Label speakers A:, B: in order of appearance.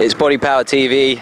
A: It's Body Power TV.